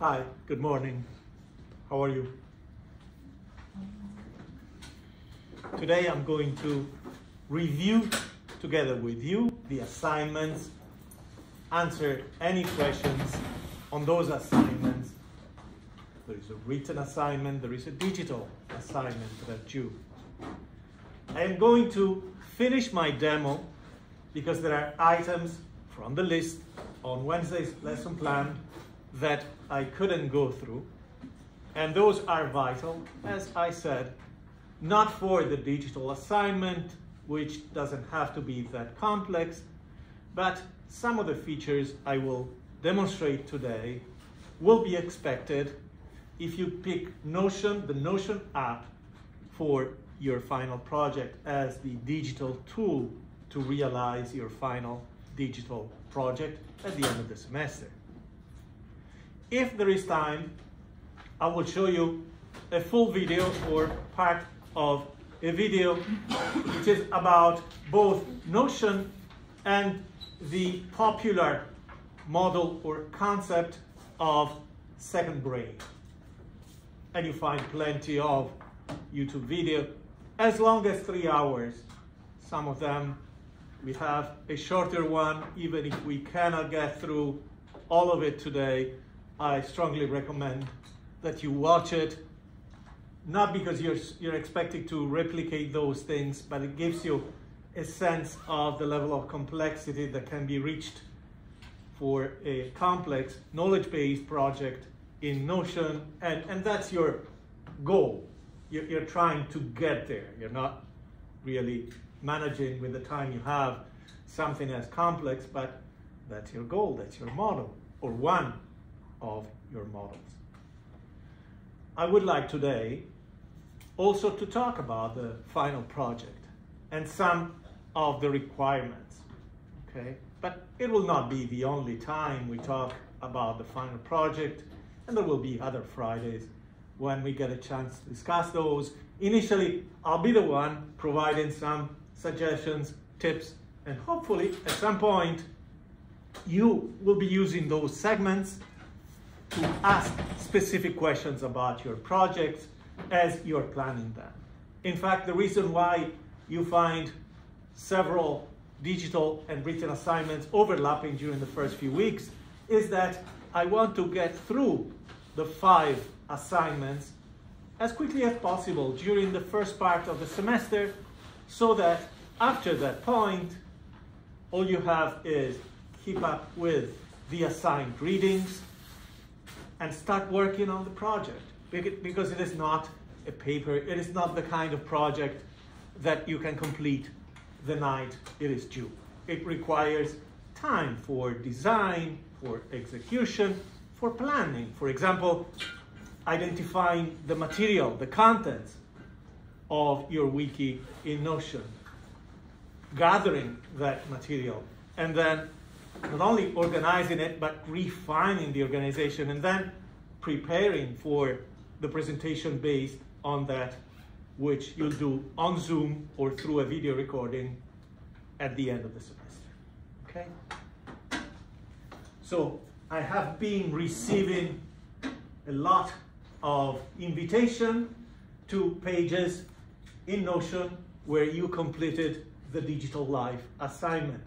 Hi, good morning. How are you? Today I'm going to review together with you the assignments, answer any questions on those assignments. There is a written assignment, there is a digital assignment that due. I am going to finish my demo because there are items from the list on Wednesday's lesson plan that I couldn't go through. And those are vital, as I said, not for the digital assignment, which doesn't have to be that complex, but some of the features I will demonstrate today will be expected if you pick Notion, the Notion app for your final project as the digital tool to realize your final digital project at the end of the semester. If there is time, I will show you a full video or part of a video which is about both Notion and the popular model or concept of second brain. And you find plenty of YouTube video as long as three hours. Some of them we have a shorter one, even if we cannot get through all of it today. I strongly recommend that you watch it, not because you're, you're expecting to replicate those things, but it gives you a sense of the level of complexity that can be reached for a complex knowledge-based project in Notion, and, and that's your goal. You're, you're trying to get there. You're not really managing with the time you have something as complex, but that's your goal, that's your model, or one of your models. I would like today also to talk about the final project and some of the requirements, okay? But it will not be the only time we talk about the final project, and there will be other Fridays when we get a chance to discuss those. Initially, I'll be the one providing some suggestions, tips, and hopefully at some point you will be using those segments to ask specific questions about your projects as you're planning them. In fact, the reason why you find several digital and written assignments overlapping during the first few weeks is that I want to get through the five assignments as quickly as possible during the first part of the semester so that after that point, all you have is keep up with the assigned readings and start working on the project because it is not a paper, it is not the kind of project that you can complete the night it is due. It requires time for design, for execution, for planning. For example, identifying the material, the contents of your wiki in Notion, gathering that material, and then not only organizing it, but refining the organization, and then preparing for the presentation based on that, which you'll do on Zoom or through a video recording at the end of the semester. Okay? So I have been receiving a lot of invitation to pages in Notion where you completed the digital life assignment.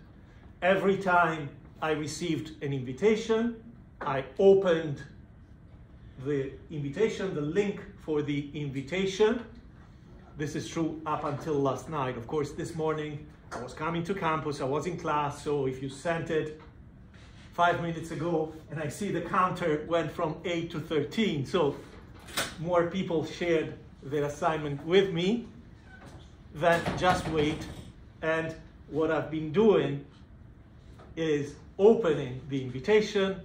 Every time I received an invitation, I opened the invitation, the link for the invitation. This is true up until last night. Of course, this morning I was coming to campus, I was in class, so if you sent it five minutes ago and I see the counter went from 8 to 13, so more people shared their assignment with me than just wait. And what I've been doing is opening the invitation,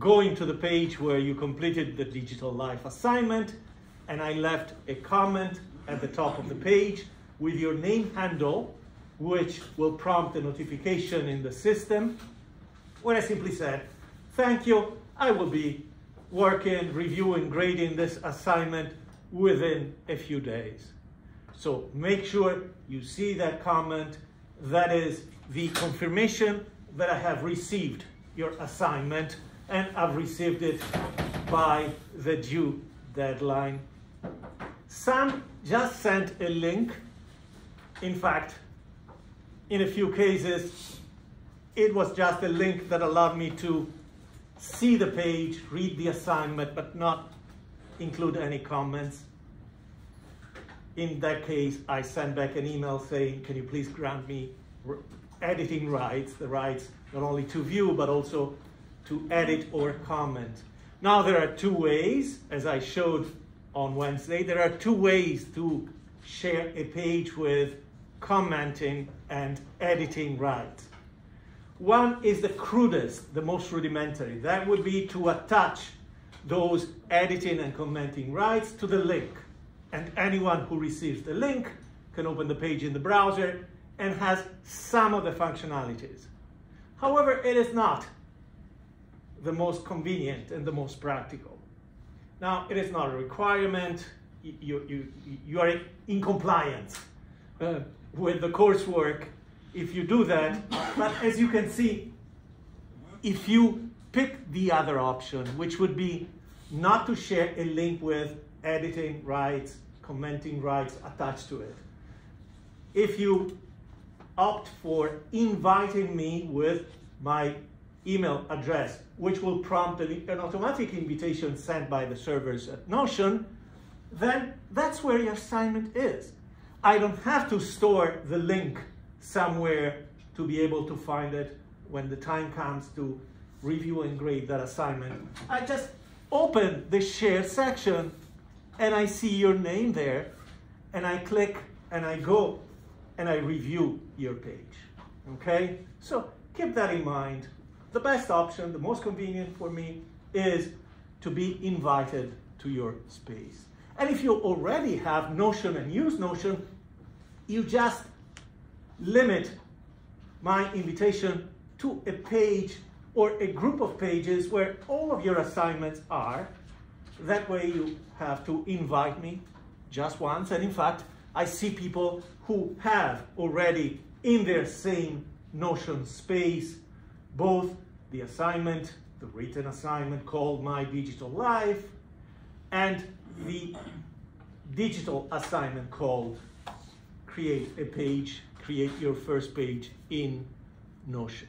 going to the page where you completed the digital life assignment, and I left a comment at the top of the page with your name handle, which will prompt a notification in the system, where I simply said, thank you, I will be working, reviewing, grading this assignment within a few days. So make sure you see that comment. That is the confirmation that I have received your assignment and I've received it by the due deadline. Sam just sent a link. In fact, in a few cases, it was just a link that allowed me to see the page, read the assignment, but not include any comments. In that case, I sent back an email saying, can you please grant me editing rights, the rights not only to view, but also to edit or comment. Now there are two ways, as I showed on Wednesday, there are two ways to share a page with commenting and editing rights. One is the crudest, the most rudimentary. That would be to attach those editing and commenting rights to the link. And anyone who receives the link can open the page in the browser and has some of the functionalities. However, it is not the most convenient and the most practical. Now, it is not a requirement. You, you, you are in compliance uh, with the coursework if you do that. But as you can see, if you pick the other option, which would be not to share a link with editing rights, commenting rights attached to it. If you opt for inviting me with my email address, which will prompt an automatic invitation sent by the servers at Notion, then that's where your assignment is. I don't have to store the link somewhere to be able to find it when the time comes to review and grade that assignment. I just open the share section and I see your name there and I click and I go and I review your page. Okay? So keep that in mind. The best option, the most convenient for me, is to be invited to your space. And if you already have Notion and use Notion, you just limit my invitation to a page or a group of pages where all of your assignments are. That way you have to invite me just once. And in fact, I see people who have already in their same Notion space both the assignment, the written assignment called My Digital Life, and the digital assignment called Create a Page, Create Your First Page in Notion.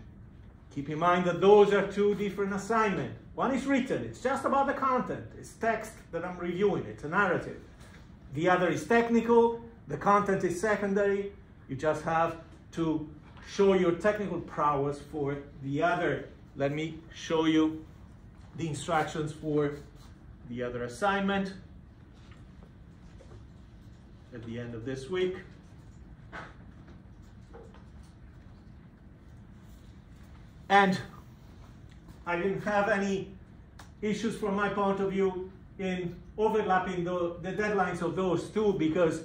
Keep in mind that those are two different assignments. One is written, it's just about the content. It's text that I'm reviewing, it's a narrative. The other is technical, the content is secondary. You just have to show your technical prowess for the other. Let me show you the instructions for the other assignment at the end of this week. And I didn't have any issues from my point of view in overlapping the, the deadlines of those two because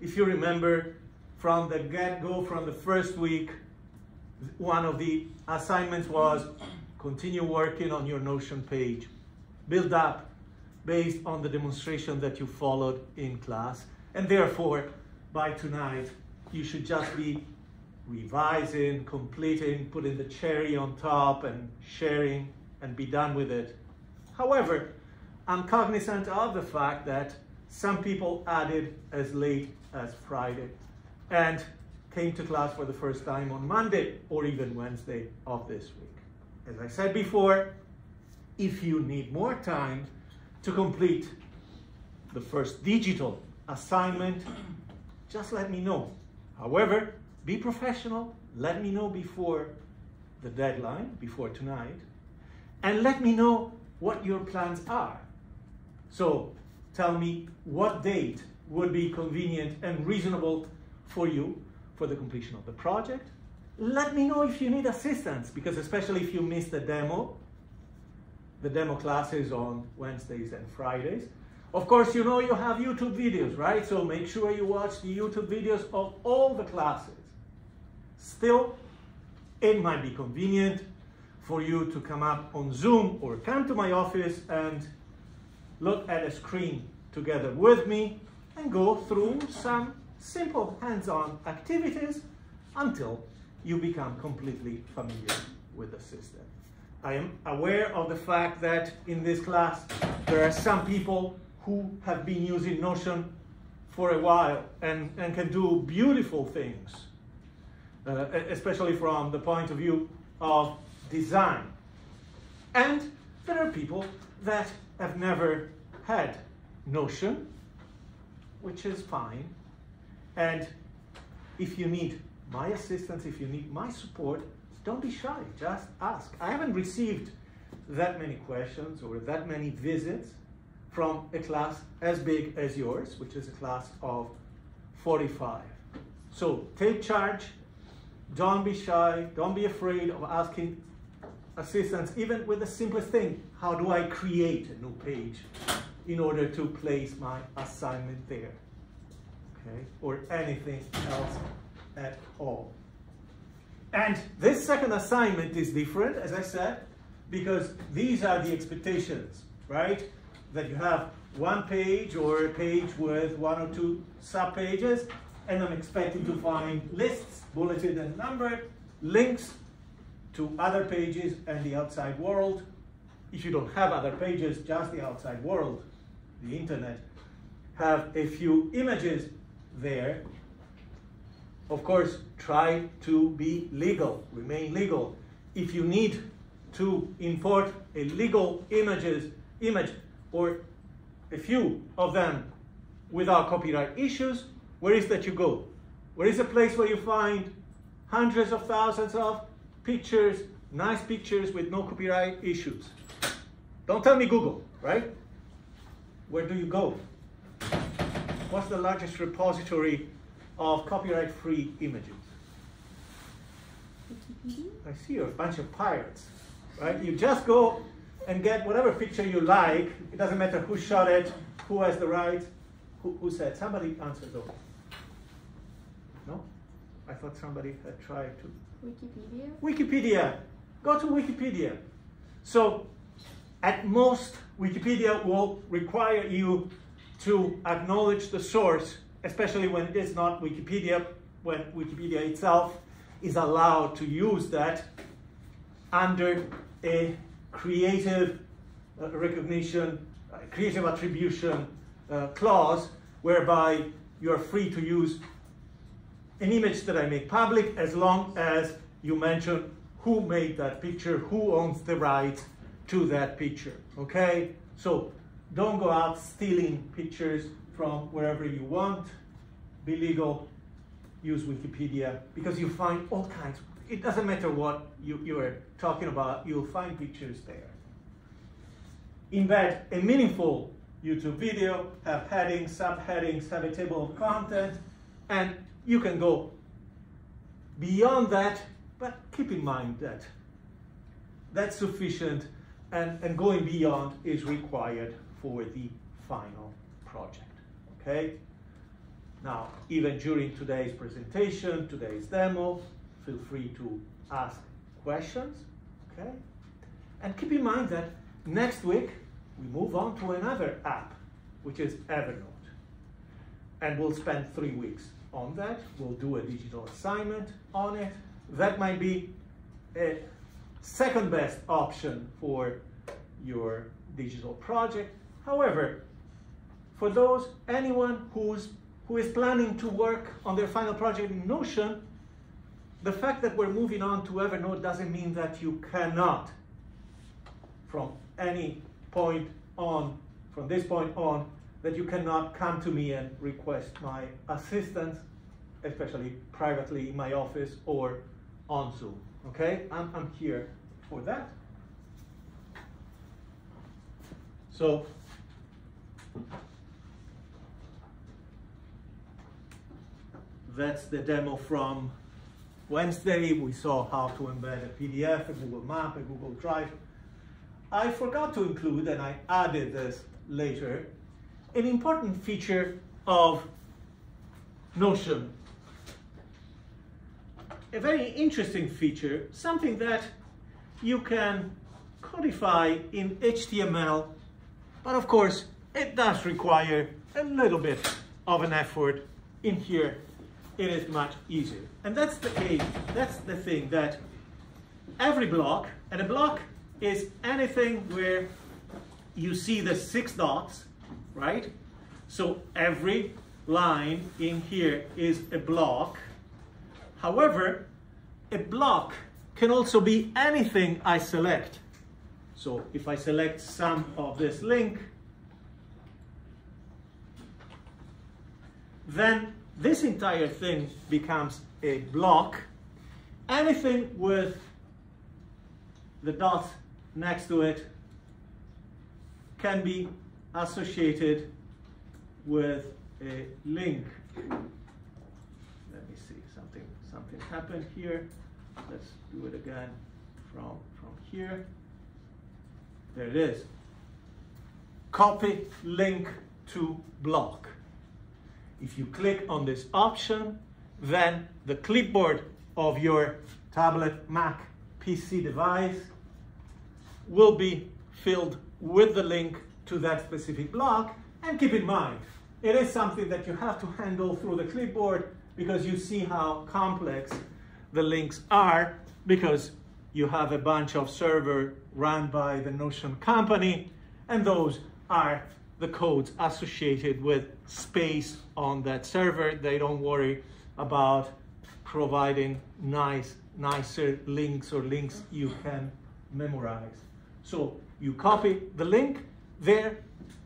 if you remember from the get-go, from the first week, one of the assignments was continue working on your Notion page. Build up based on the demonstration that you followed in class. And therefore, by tonight, you should just be revising, completing, putting the cherry on top and sharing and be done with it. However, I'm cognizant of the fact that some people added as late as Friday and came to class for the first time on Monday or even Wednesday of this week. As I said before, if you need more time to complete the first digital assignment, just let me know. However, be professional. Let me know before the deadline, before tonight, and let me know what your plans are. So tell me what date would be convenient and reasonable for you for the completion of the project. Let me know if you need assistance, because especially if you missed the demo, the demo classes on Wednesdays and Fridays. Of course, you know you have YouTube videos, right? So make sure you watch the YouTube videos of all the classes. Still, it might be convenient for you to come up on Zoom or come to my office and look at a screen together with me and go through some simple hands-on activities until you become completely familiar with the system. I am aware of the fact that in this class there are some people who have been using Notion for a while and, and can do beautiful things, uh, especially from the point of view of design. And there are people that have never had Notion, which is fine. And if you need my assistance, if you need my support, don't be shy, just ask. I haven't received that many questions or that many visits from a class as big as yours, which is a class of 45. So take charge, don't be shy, don't be afraid of asking assistance, even with the simplest thing, how do I create a new page in order to place my assignment there, okay, or anything else at all. And this second assignment is different, as I said, because these are the expectations, right? That you have one page or a page with one or two subpages, and I'm expecting to find lists, bulleted and numbered, links to other pages and the outside world. If you don't have other pages, just the outside world, the internet, have a few images there of course, try to be legal, remain legal. If you need to import a legal images, image or a few of them without copyright issues, where is that you go? Where is a place where you find hundreds of thousands of pictures, nice pictures with no copyright issues? Don't tell me Google, right? Where do you go? What's the largest repository of copyright-free images. I see you're a bunch of pirates, right? You just go and get whatever picture you like. It doesn't matter who shot it, who has the right, who, who said. Somebody answered though. No? I thought somebody had tried to. Wikipedia? Wikipedia. Go to Wikipedia. So at most, Wikipedia will require you to acknowledge the source especially when it is not Wikipedia, when Wikipedia itself is allowed to use that under a creative uh, recognition, uh, creative attribution uh, clause, whereby you're free to use an image that I make public as long as you mention who made that picture, who owns the rights to that picture, okay? So don't go out stealing pictures from wherever you want. Be legal, use Wikipedia, because you find all kinds. It doesn't matter what you, you are talking about, you'll find pictures there. Embed a meaningful YouTube video, have headings, subheadings, have a table of content, and you can go beyond that, but keep in mind that that's sufficient and, and going beyond is required for the final project okay? Now, even during today's presentation, today's demo, feel free to ask questions, okay? And keep in mind that next week, we move on to another app, which is Evernote. And we'll spend three weeks on that. We'll do a digital assignment on it. That might be a second best option for your digital project. However, for those, anyone who's, who is planning to work on their final project in Notion, the fact that we're moving on to Evernote doesn't mean that you cannot, from any point on, from this point on, that you cannot come to me and request my assistance, especially privately in my office or on Zoom. Okay, I'm, I'm here for that. So that's the demo from Wednesday. We saw how to embed a PDF, a Google Map, a Google Drive. I forgot to include, and I added this later, an important feature of Notion. A very interesting feature, something that you can codify in HTML, but of course, it does require a little bit of an effort in here it is much easier. And that's the case, that's the thing that every block, and a block is anything where you see the six dots, right? So every line in here is a block. However, a block can also be anything I select. So if I select some of this link, then this entire thing becomes a block. Anything with the dot next to it can be associated with a link. Let me see, something, something happened here. Let's do it again from, from here. There it is. Copy link to block. If you click on this option, then the clipboard of your tablet, Mac, PC device will be filled with the link to that specific block. And keep in mind, it is something that you have to handle through the clipboard because you see how complex the links are because you have a bunch of server run by the Notion company and those are the codes associated with space on that server. They don't worry about providing nice, nicer links or links you can memorize. So you copy the link, there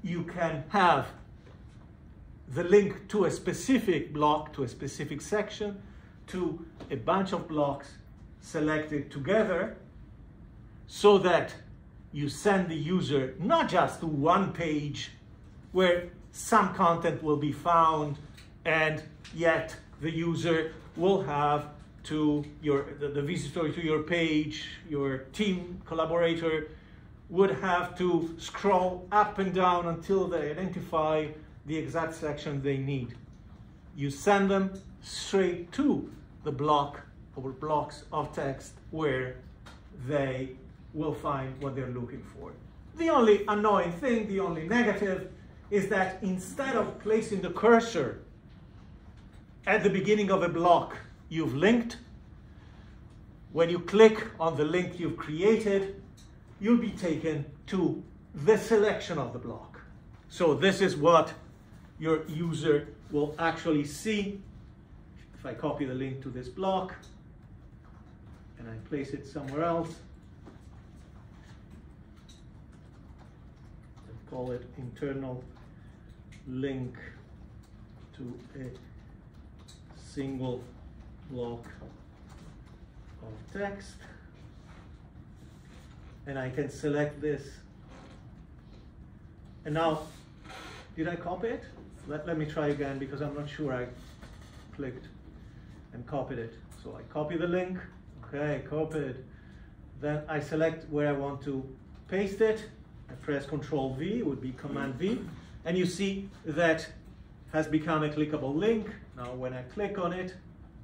you can have the link to a specific block, to a specific section, to a bunch of blocks selected together so that you send the user not just to one page where some content will be found and yet the user will have to your the, the visitor to your page, your team collaborator would have to scroll up and down until they identify the exact section they need. You send them straight to the block or blocks of text where they will find what they're looking for. The only annoying thing, the only negative, is that instead of placing the cursor at the beginning of a block you've linked, when you click on the link you've created, you'll be taken to the selection of the block. So this is what your user will actually see. If I copy the link to this block and I place it somewhere else, call it internal link to a single block of text and I can select this. And now, did I copy it? Let, let me try again because I'm not sure I clicked and copied it. So I copy the link, okay, copied. Then I select where I want to paste it. I press Control V, would be Command V. And you see that has become a clickable link. Now when I click on it,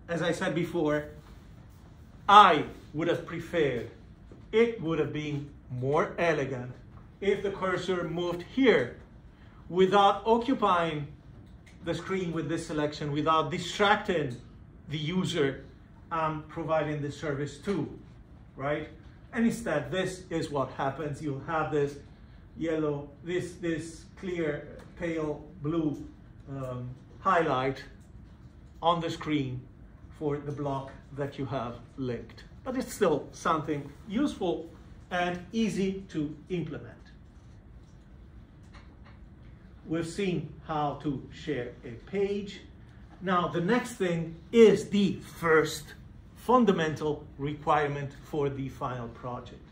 as I said before, I would have preferred it would have been more elegant if the cursor moved here without occupying the screen with this selection, without distracting the user I'm providing the service to, right? And instead, this is what happens. You'll have this yellow, this, this clear, pale blue um, highlight on the screen for the block that you have linked but it's still something useful and easy to implement. We've seen how to share a page. Now, the next thing is the first fundamental requirement for the final project.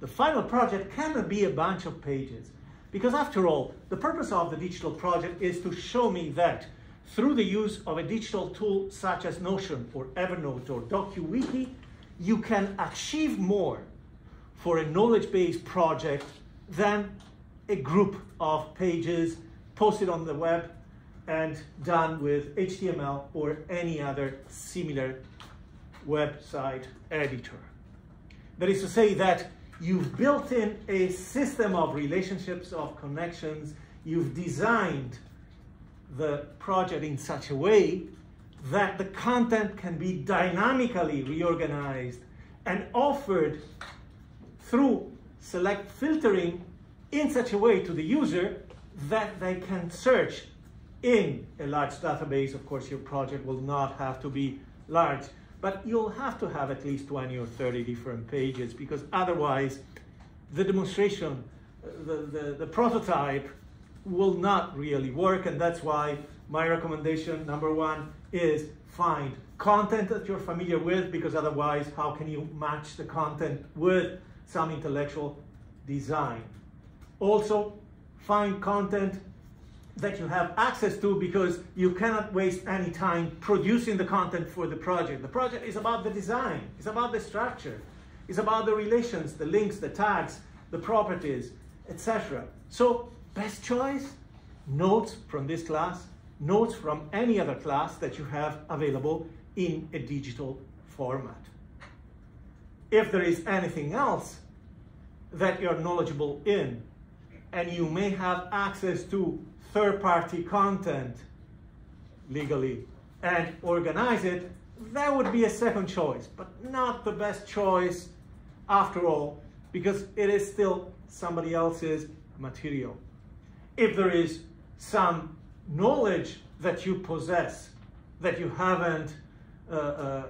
The final project cannot be a bunch of pages because after all, the purpose of the digital project is to show me that through the use of a digital tool such as Notion or Evernote or DokuWiki, you can achieve more for a knowledge-based project than a group of pages posted on the web and done with HTML or any other similar website editor. That is to say that you've built in a system of relationships, of connections, you've designed the project in such a way that the content can be dynamically reorganized and offered through select filtering in such a way to the user that they can search in a large database. Of course, your project will not have to be large, but you'll have to have at least 20 or 30 different pages because otherwise the demonstration, the, the, the prototype will not really work. And that's why my recommendation, number one, is find content that you're familiar with because otherwise how can you match the content with some intellectual design. Also, find content that you have access to because you cannot waste any time producing the content for the project. The project is about the design, it's about the structure, it's about the relations, the links, the tags, the properties, etc. So best choice, notes from this class, notes from any other class that you have available in a digital format. If there is anything else that you're knowledgeable in, and you may have access to third-party content legally and organize it, that would be a second choice, but not the best choice after all, because it is still somebody else's material. If there is some knowledge that you possess that you haven't uh, uh,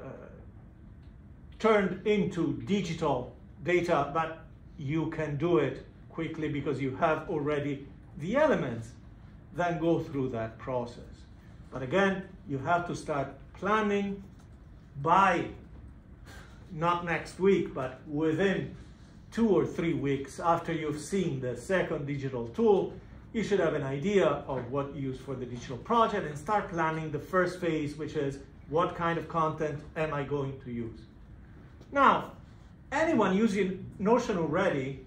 turned into digital data, but you can do it quickly because you have already the elements, then go through that process. But again, you have to start planning by not next week, but within two or three weeks after you've seen the second digital tool, you should have an idea of what you use for the digital project and start planning the first phase, which is what kind of content am I going to use? Now, anyone using Notion already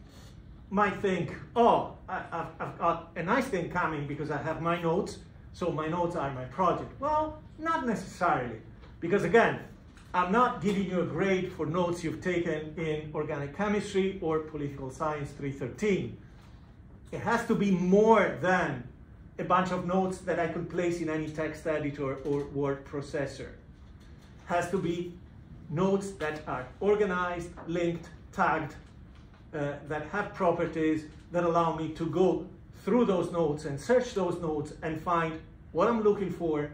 might think, oh, I, have got a nice thing coming because I have my notes, so my notes are my project. Well, not necessarily, because again, I'm not giving you a grade for notes you've taken in organic chemistry or political science 313. It has to be more than a bunch of notes that I could place in any text editor or word processor. Has to be notes that are organized, linked, tagged, uh, that have properties that allow me to go through those notes and search those notes and find what I'm looking for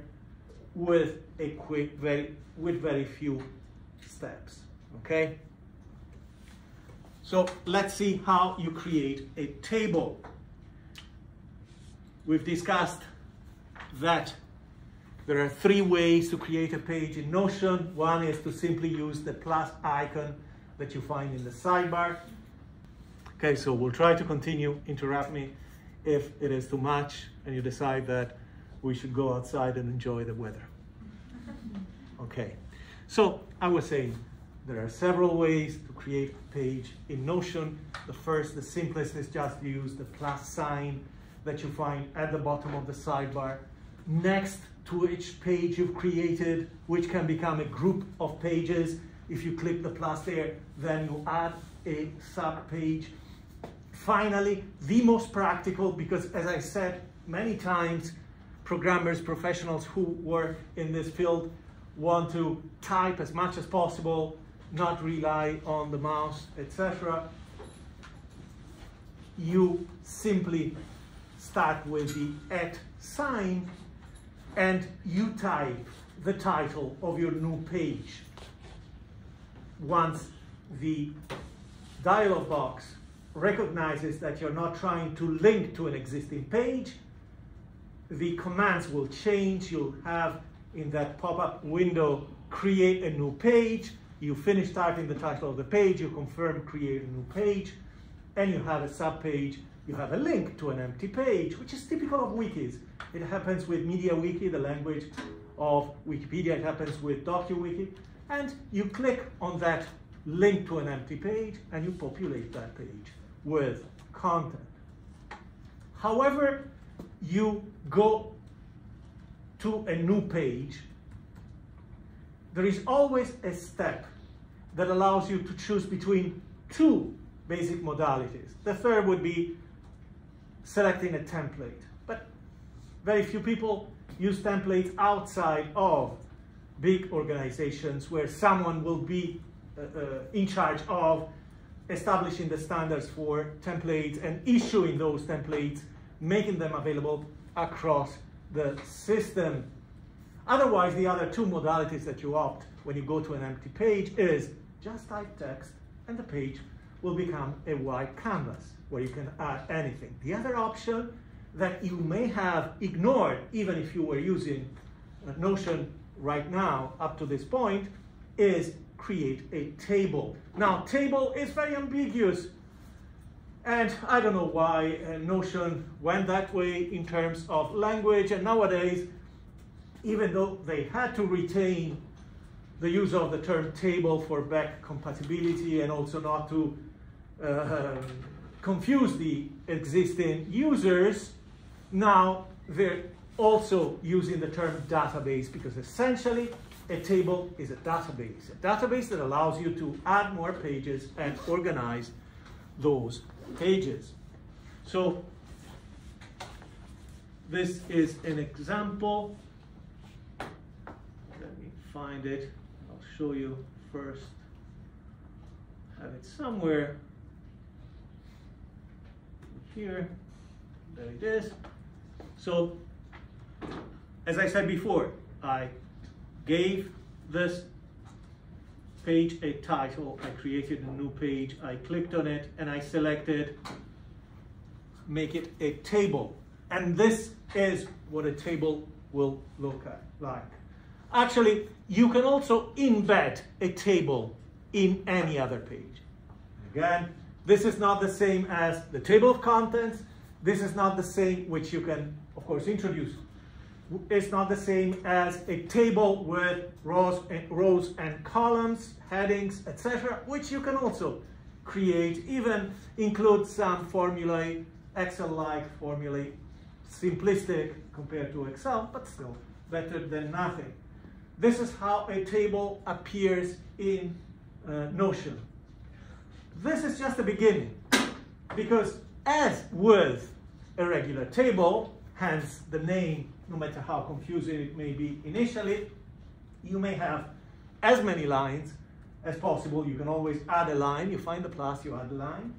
with a quick, very, with very few steps, okay? So let's see how you create a table. We've discussed that there are three ways to create a page in Notion. One is to simply use the plus icon that you find in the sidebar. Okay, so we'll try to continue. Interrupt me if it is too much and you decide that we should go outside and enjoy the weather. Okay, so I was saying there are several ways to create a page in Notion. The first, the simplest is just use the plus sign that you find at the bottom of the sidebar next to each page you've created, which can become a group of pages. If you click the plus there, then you add a sub page. Finally, the most practical, because as I said many times, programmers, professionals who work in this field want to type as much as possible, not rely on the mouse, etc. You simply start with the at sign and you type the title of your new page. Once the dialog box recognizes that you're not trying to link to an existing page, the commands will change. You'll have in that pop-up window, create a new page. You finish typing the title of the page, you confirm create a new page, and you have a sub-page. You have a link to an empty page, which is typical of wikis. It happens with MediaWiki, the language of Wikipedia. It happens with DokuWiki. And you click on that link to an empty page, and you populate that page with content. However, you go to a new page, there is always a step that allows you to choose between two basic modalities. The third would be selecting a template. But very few people use templates outside of big organizations where someone will be Uh, uh, in charge of establishing the standards for templates and issuing those templates, making them available across the system. Otherwise, the other two modalities that you opt when you go to an empty page is just type text and the page will become a white canvas where you can add anything. The other option that you may have ignored even if you were using uh, Notion right now up to this point is create a table. Now, table is very ambiguous. And I don't know why uh, Notion went that way in terms of language. And nowadays, even though they had to retain the use of the term table for back compatibility and also not to uh, confuse the existing users, now they're also using the term database because essentially a table is a database, a database that allows you to add more pages and organize those pages. So this is an example. Let me find it. I'll show you first. Have it somewhere here. There it is. So as I said before, I gave this page a title, I created a new page, I clicked on it and I selected make it a table. And this is what a table will look at, like. Actually, you can also embed a table in any other page. Again, this is not the same as the table of contents. This is not the same, which you can, of course, introduce it's not the same as a table with rows and, rows and columns, headings, etc., which you can also create, even include some formulae, Excel-like formulae, simplistic compared to Excel, but still better than nothing. This is how a table appears in uh, Notion. This is just the beginning, because as with a regular table, hence the name no matter how confusing it may be initially, you may have as many lines as possible. You can always add a line. You find the plus, you add a line.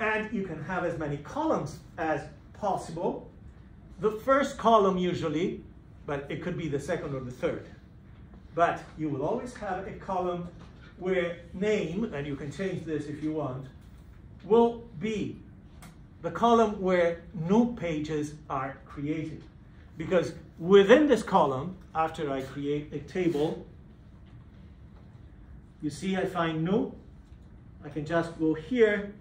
And you can have as many columns as possible. The first column usually, but it could be the second or the third. But you will always have a column where name, and you can change this if you want, will be the column where new pages are created. Because within this column, after I create a table, you see I find new. I can just go here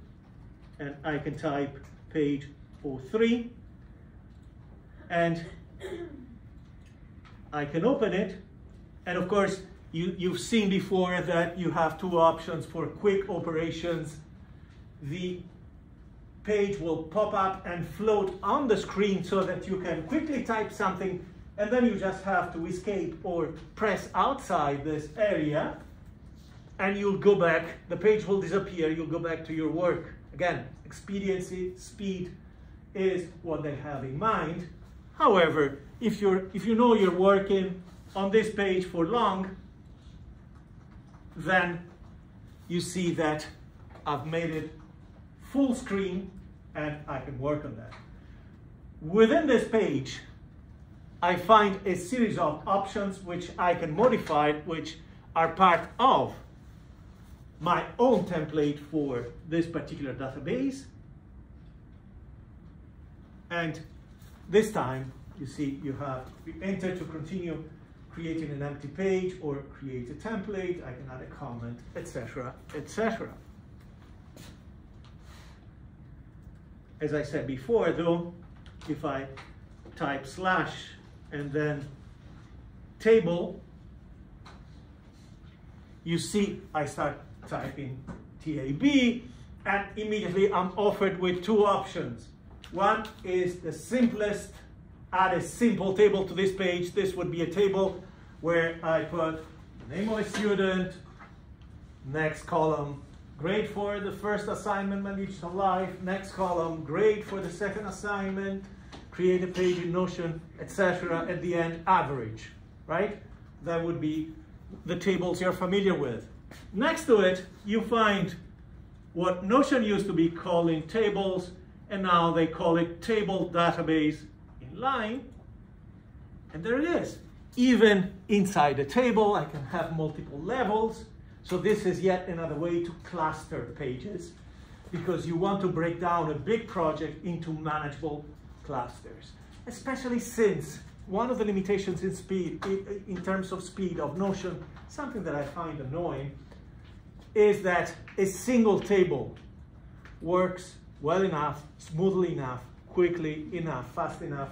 and I can type page 03 and I can open it. And of course, you, you've seen before that you have two options for quick operations. The page will pop up and float on the screen so that you can quickly type something and then you just have to escape or press outside this area and you'll go back, the page will disappear, you'll go back to your work. Again, expediency, speed is what they have in mind. However, if, you're, if you know you're working on this page for long, then you see that I've made it full screen and I can work on that. Within this page, I find a series of options which I can modify, which are part of my own template for this particular database. And this time, you see, you have you enter to continue creating an empty page or create a template. I can add a comment, etc., etc. As I said before, though, if I type slash and then table, you see I start typing TAB and immediately I'm offered with two options. One is the simplest, add a simple table to this page. This would be a table where I put name of a student, next column, Grade for the first assignment, Digital Life. Next column, grade for the second assignment, create a page in Notion, etc. At the end, average, right? That would be the tables you're familiar with. Next to it, you find what Notion used to be calling tables, and now they call it table database in line. And there it is. Even inside the table, I can have multiple levels. So this is yet another way to cluster pages because you want to break down a big project into manageable clusters, especially since one of the limitations in speed, in terms of speed of Notion, something that I find annoying, is that a single table works well enough, smoothly enough, quickly enough, fast enough,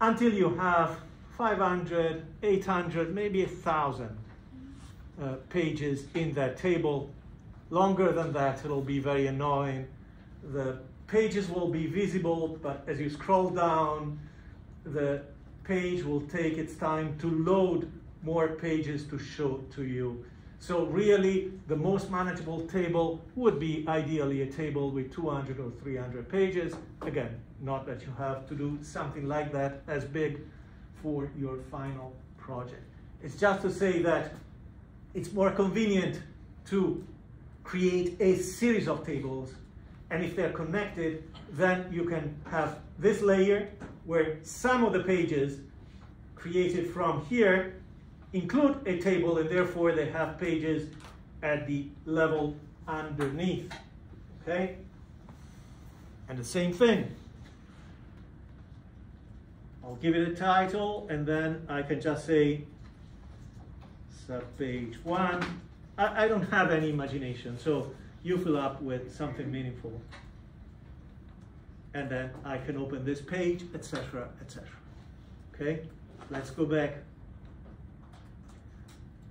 until you have 500, 800, maybe a thousand uh, pages in that table. Longer than that, it'll be very annoying. The pages will be visible, but as you scroll down, the page will take its time to load more pages to show to you. So really, the most manageable table would be ideally a table with 200 or 300 pages. Again, not that you have to do something like that as big for your final project. It's just to say that it's more convenient to create a series of tables and if they're connected, then you can have this layer where some of the pages created from here include a table and therefore they have pages at the level underneath, okay? And the same thing. I'll give it a title and then I can just say sub-page uh, one. I, I don't have any imagination, so you fill up with something meaningful. And then I can open this page, etc., etc. Okay, let's go back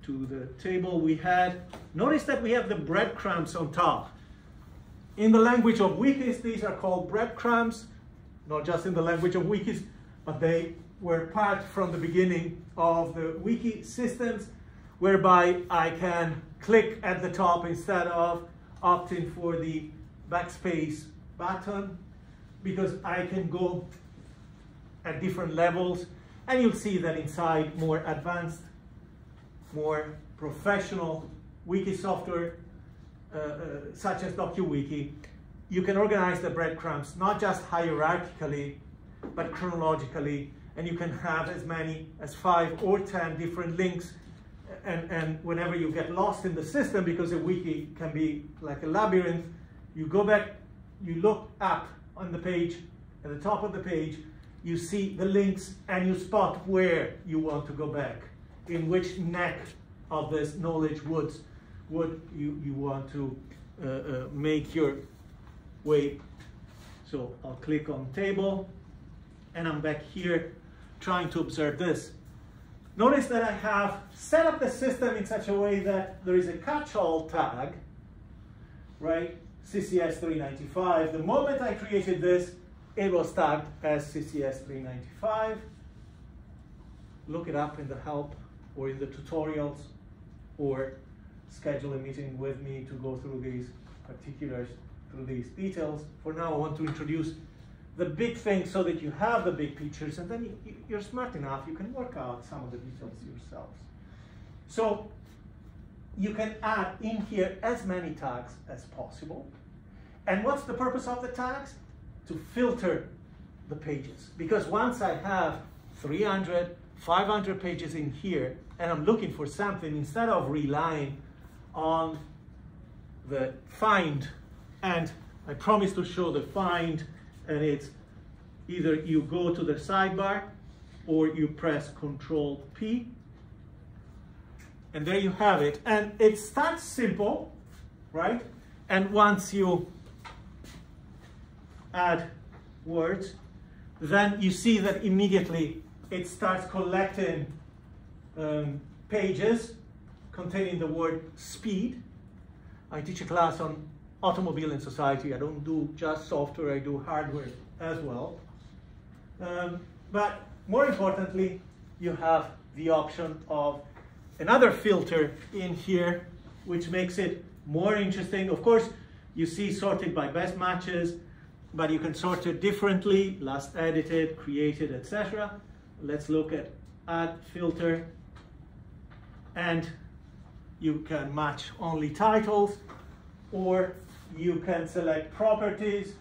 to the table we had. Notice that we have the breadcrumbs on top. In the language of wikis, these are called breadcrumbs, not just in the language of wikis, but they were part from the beginning of the wiki systems, whereby I can click at the top instead of opting for the backspace button, because I can go at different levels, and you'll see that inside more advanced more professional wiki software, uh, uh, such as DokuWiki, you can organize the breadcrumbs not just hierarchically, but chronologically, and you can have as many as five or 10 different links. And, and whenever you get lost in the system, because a wiki can be like a labyrinth, you go back, you look up on the page, at the top of the page, you see the links and you spot where you want to go back in which neck of this knowledge woods would you, you want to uh, uh, make your way. So I'll click on table and I'm back here trying to observe this. Notice that I have set up the system in such a way that there is a catch-all tag, right? CCS 395. The moment I created this, it was tagged as CCS 395. Look it up in the help or in the tutorials or schedule a meeting with me to go through these particulars, through these details. For now, I want to introduce the big thing so that you have the big pictures and then you, are smart enough, you can work out some of the details yourselves. So you can add in here as many tags as possible. And what's the purpose of the tags? To filter the pages. Because once I have 300, 500 pages in here, and I'm looking for something, instead of relying on the find, and I promise to show the find, and it's either you go to the sidebar or you press Control P, and there you have it. And it starts simple, right? And once you add words, then you see that immediately it starts collecting um, pages containing the word speed. I teach a class on automobile in society. I don't do just software, I do hardware as well. Um, but more importantly, you have the option of another filter in here, which makes it more interesting. Of course, you see sorted by best matches, but you can sort it differently, last edited, created, etc. Let's look at add filter and you can match only titles or you can select properties,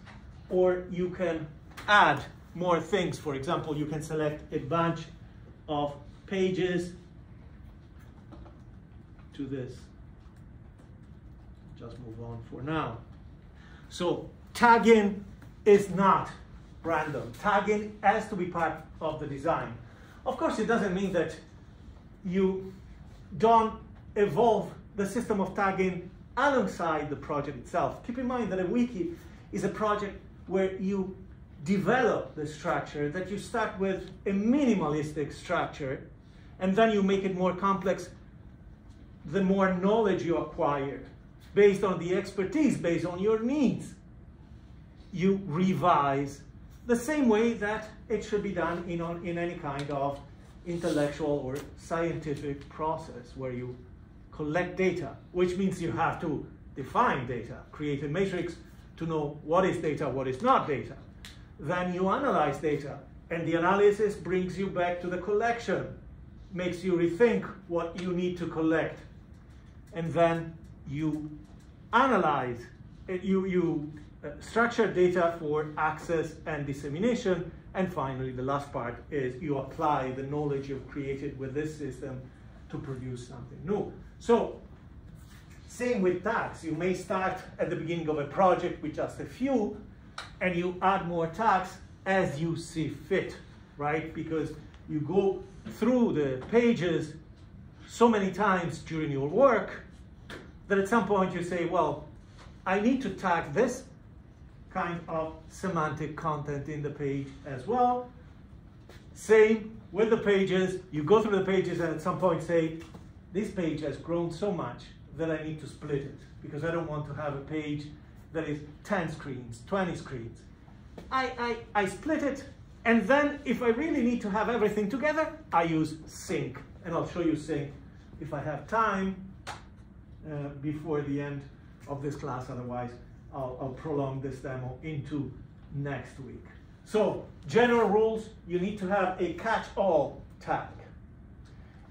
or you can add more things. For example, you can select a bunch of pages to this. Just move on for now. So tagging is not random. Tagging has to be part of the design. Of course, it doesn't mean that you don't evolve the system of tagging alongside the project itself. Keep in mind that a wiki is a project where you develop the structure, that you start with a minimalistic structure, and then you make it more complex the more knowledge you acquire based on the expertise, based on your needs. You revise the same way that it should be done in, in any kind of intellectual or scientific process where you collect data, which means you have to define data, create a matrix to know what is data, what is not data. Then you analyze data, and the analysis brings you back to the collection, makes you rethink what you need to collect. And then you analyze, you, you uh, structure data for access and dissemination. And finally, the last part is you apply the knowledge you've created with this system to produce something new. So same with tags. You may start at the beginning of a project with just a few, and you add more tags as you see fit, right? Because you go through the pages so many times during your work that at some point you say, well, I need to tag this kind of semantic content in the page as well. Same with the pages. You go through the pages and at some point say, this page has grown so much that I need to split it because I don't want to have a page that is 10 screens, 20 screens. I, I, I split it, and then if I really need to have everything together, I use sync. And I'll show you sync if I have time uh, before the end of this class, otherwise I'll, I'll prolong this demo into next week. So general rules, you need to have a catch-all tag.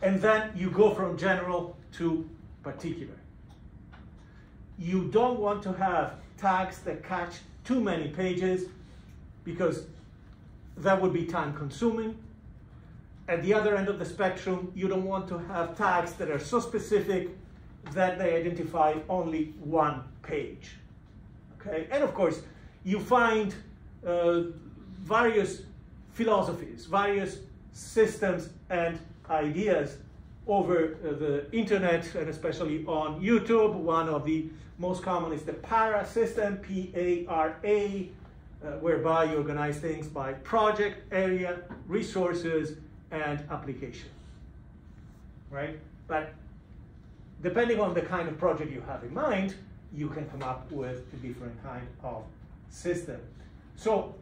And then you go from general to particular. You don't want to have tags that catch too many pages because that would be time consuming. At the other end of the spectrum, you don't want to have tags that are so specific that they identify only one page. Okay, and of course, you find uh, various philosophies, various systems and ideas over uh, the internet and especially on YouTube. One of the most common is the PARA system, P-A-R-A, uh, whereby you organize things by project, area, resources, and application, right? But depending on the kind of project you have in mind, you can come up with a different kind of system. So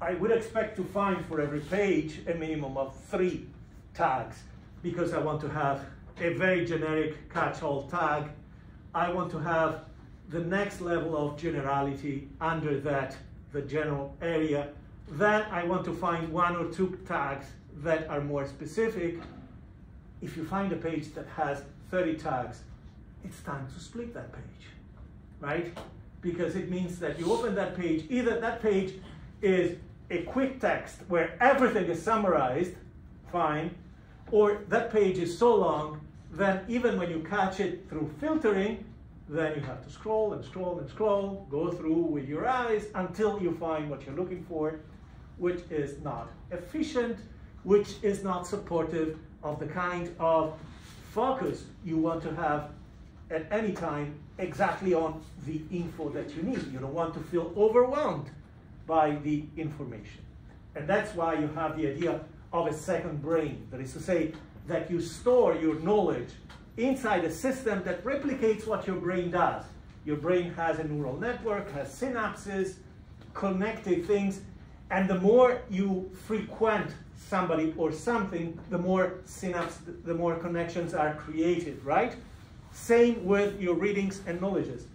I would expect to find for every page a minimum of three tags because I want to have a very generic catch-all tag. I want to have the next level of generality under that, the general area. Then I want to find one or two tags that are more specific. If you find a page that has 30 tags, it's time to split that page, right? Because it means that you open that page, either that page is a quick text where everything is summarized, fine, or that page is so long, that even when you catch it through filtering, then you have to scroll and scroll and scroll, go through with your eyes until you find what you're looking for, which is not efficient, which is not supportive of the kind of focus you want to have at any time exactly on the info that you need. You don't want to feel overwhelmed by the information. And that's why you have the idea of a second brain. That is to say, that you store your knowledge inside a system that replicates what your brain does. Your brain has a neural network, has synapses, connected things, and the more you frequent somebody or something, the more synapses, the more connections are created, right? Same with your readings and knowledges.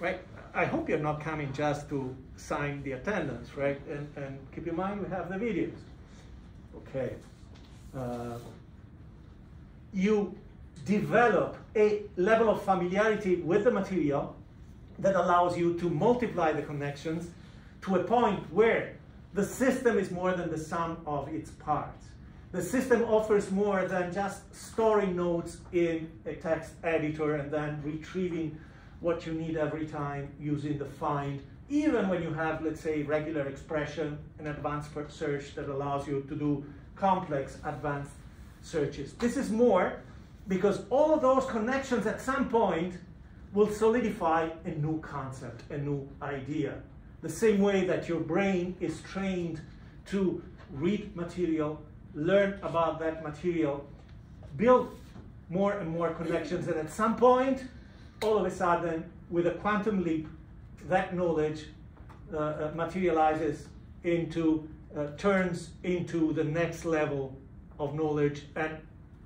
Right? I hope you're not coming just to sign the attendance, right? And, and keep in mind we have the videos. Okay. Uh, you develop a level of familiarity with the material that allows you to multiply the connections to a point where the system is more than the sum of its parts. The system offers more than just storing notes in a text editor and then retrieving what you need every time using the find, even when you have, let's say, regular expression, an advanced search that allows you to do complex advanced searches. This is more because all those connections at some point will solidify a new concept, a new idea. The same way that your brain is trained to read material, learn about that material, build more and more connections, and at some point, all of a sudden, with a quantum leap, that knowledge uh, uh, materializes into, uh, turns into the next level of knowledge. And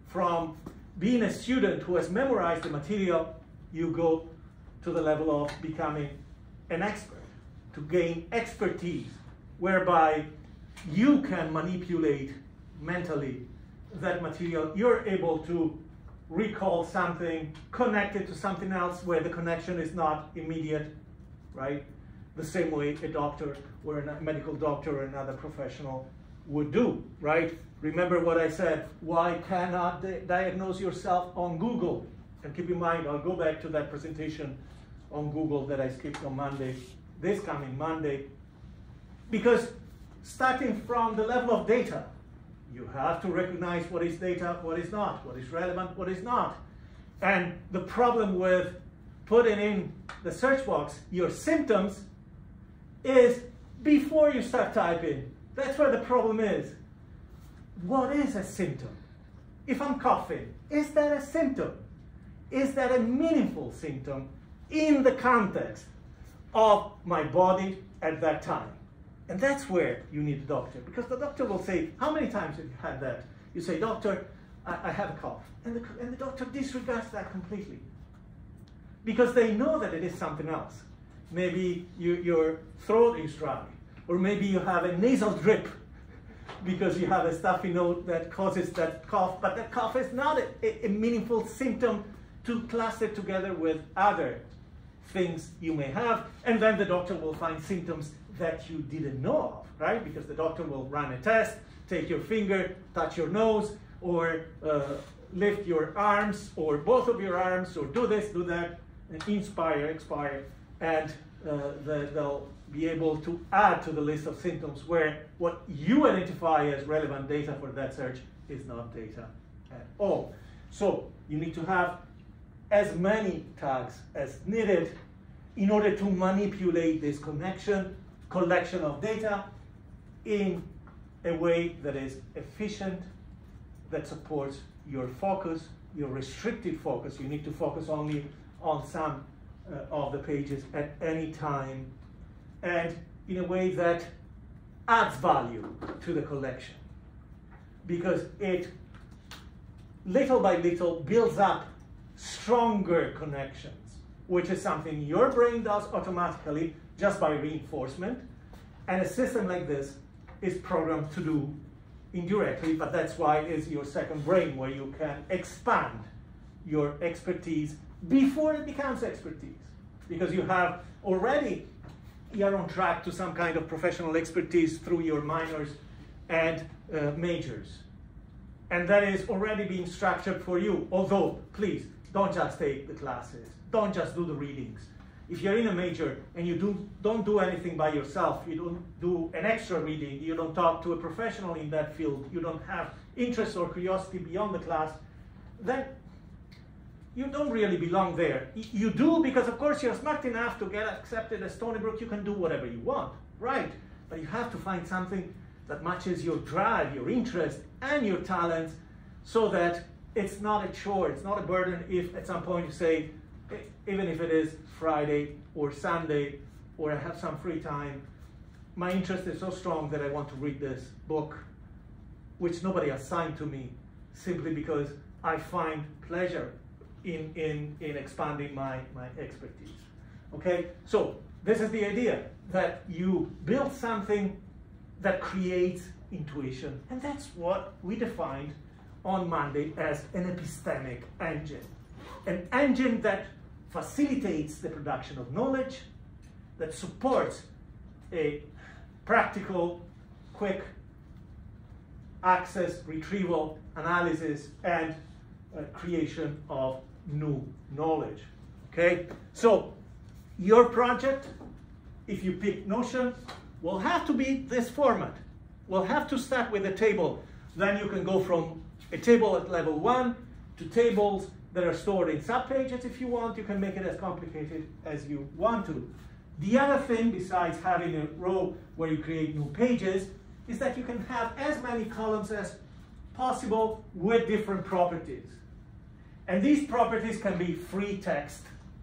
from being a student who has memorized the material, you go to the level of becoming an expert, to gain expertise, whereby you can manipulate mentally that material. You're able to recall something, connect it to something else where the connection is not immediate, right? The same way a doctor or a medical doctor or another professional would do, right? Remember what I said, why cannot diagnose yourself on Google? And keep in mind, I'll go back to that presentation on Google that I skipped on Monday, this coming Monday, because starting from the level of data, you have to recognize what is data, what is not, what is relevant, what is not. And the problem with putting in the search box your symptoms is before you start typing. That's where the problem is what is a symptom? If I'm coughing, is that a symptom? Is that a meaningful symptom in the context of my body at that time? And that's where you need a doctor, because the doctor will say, how many times have you had that? You say, doctor, I, I have a cough. And the, and the doctor disregards that completely. Because they know that it is something else. Maybe you, your throat is dry, or maybe you have a nasal drip because you have a stuffy note that causes that cough, but that cough is not a, a meaningful symptom to cluster together with other things you may have, and then the doctor will find symptoms that you didn't know of, right? Because the doctor will run a test, take your finger, touch your nose, or uh, lift your arms, or both of your arms, or do this, do that, and inspire, expire, and uh, the, they'll be able to add to the list of symptoms where what you identify as relevant data for that search is not data at all. So you need to have as many tags as needed in order to manipulate this connection, collection of data in a way that is efficient, that supports your focus, your restricted focus. You need to focus only on some uh, of the pages at any time and in a way that adds value to the collection because it little by little builds up stronger connections, which is something your brain does automatically just by reinforcement. And a system like this is programmed to do indirectly, but that's why it's your second brain where you can expand your expertise before it becomes expertise. Because you have already you're on track to some kind of professional expertise through your minors and uh, majors. And that is already being structured for you. Although, please, don't just take the classes. Don't just do the readings. If you're in a major and you do, don't do anything by yourself, you don't do an extra reading, you don't talk to a professional in that field, you don't have interest or curiosity beyond the class, then you don't really belong there. You do because, of course, you're smart enough to get accepted at Stony Brook. You can do whatever you want, right? But you have to find something that matches your drive, your interest, and your talents so that it's not a chore, it's not a burden if at some point you say, even if it is Friday or Sunday or I have some free time, my interest is so strong that I want to read this book, which nobody assigned to me, simply because I find pleasure in, in, in expanding my, my expertise. Okay, so this is the idea that you build something that creates intuition, and that's what we defined on Monday as an epistemic engine. An engine that facilitates the production of knowledge, that supports a practical, quick access, retrieval, analysis, and uh, creation of new knowledge. Okay, so your project, if you pick Notion, will have to be this format. We'll have to start with a table. Then you can go from a table at level one to tables that are stored in subpages if you want. You can make it as complicated as you want to. The other thing, besides having a row where you create new pages, is that you can have as many columns as possible with different properties. And these properties can be free text,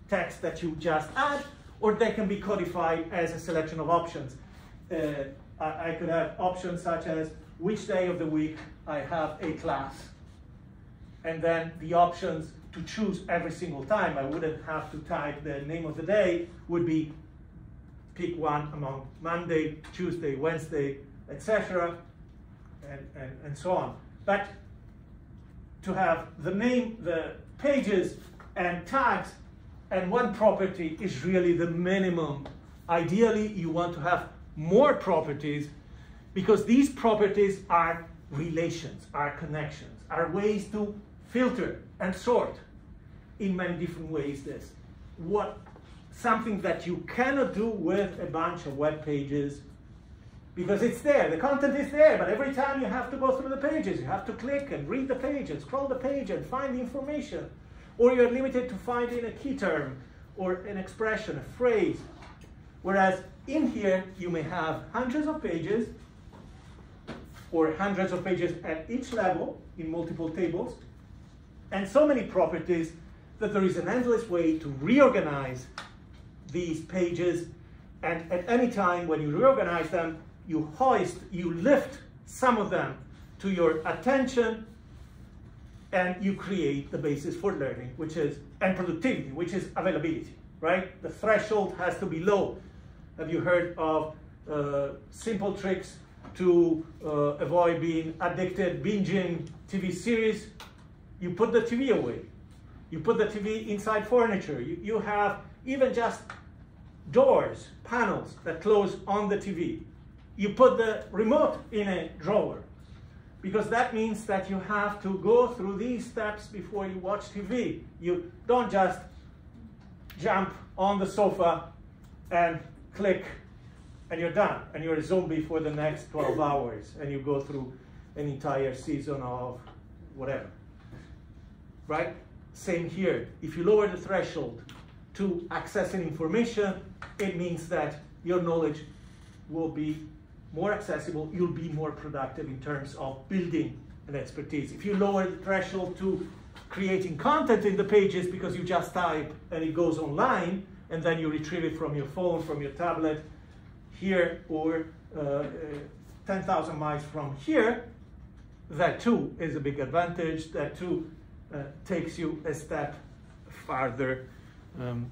text that you just add, or they can be codified as a selection of options. Uh, I, I could have options such as which day of the week I have a class, and then the options to choose every single time. I wouldn't have to type the name of the day, would be pick one among Monday, Tuesday, Wednesday, etc., and, and, and so on. But to have the name, the pages and tags and one property is really the minimum. Ideally, you want to have more properties because these properties are relations, are connections, are ways to filter and sort in many different ways this. What something that you cannot do with a bunch of web pages because it's there, the content is there, but every time you have to go through the pages, you have to click and read the page and scroll the page and find the information. Or you're limited to finding a key term or an expression, a phrase. Whereas in here, you may have hundreds of pages or hundreds of pages at each level in multiple tables, and so many properties that there is an endless way to reorganize these pages. And at any time when you reorganize them, you hoist, you lift some of them to your attention and you create the basis for learning, which is, and productivity, which is availability, right? The threshold has to be low. Have you heard of uh, simple tricks to uh, avoid being addicted, binging TV series? You put the TV away. You put the TV inside furniture. You, you have even just doors, panels that close on the TV you put the remote in a drawer because that means that you have to go through these steps before you watch TV. You don't just jump on the sofa and click and you're done and you're a zombie for the next 12 hours and you go through an entire season of whatever. Right? Same here. If you lower the threshold to accessing information, it means that your knowledge will be more accessible, you'll be more productive in terms of building an expertise. If you lower the threshold to creating content in the pages because you just type and it goes online, and then you retrieve it from your phone, from your tablet, here or uh, uh, 10,000 miles from here, that too is a big advantage. That too takes you a step farther um,